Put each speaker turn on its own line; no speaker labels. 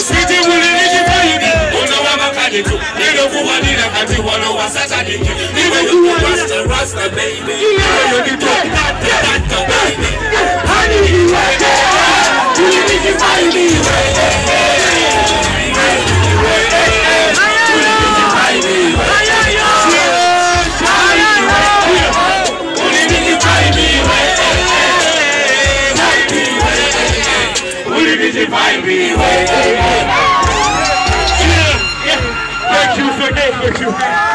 siti buli nikifayini unowabakanyitu rasta baby Thank you for that. Thank you.